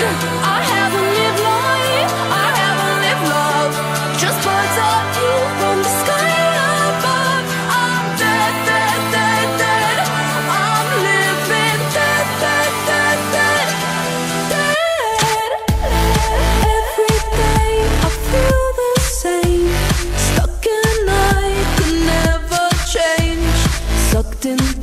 I haven't lived life, I haven't lived love, just